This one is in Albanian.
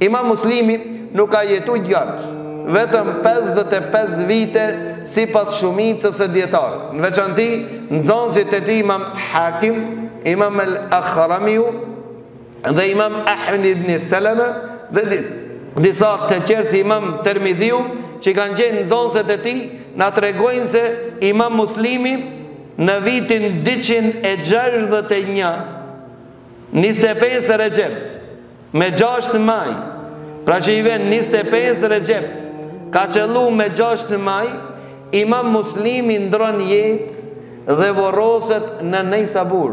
Imam Muslimi nuk ka jetu gjatë, vetëm 55 vite sipas shumicës së dijetarëve. Në veçanti, nxënësit e tij imam Hakim, imam El Akhramiu, Dhe imam Ahmed ibn Seleme dhe disa të tjerë si imam Termidhiu që kanë qenë nxënësit e tij na tregojnë se imam muslimi në vitin 261 25 të rexhep me 6 maj pra që i vjen 25 të rexhep ka qëllu me 6 maj imam muslimi ndrron jetë dhe voroset në Nejsabur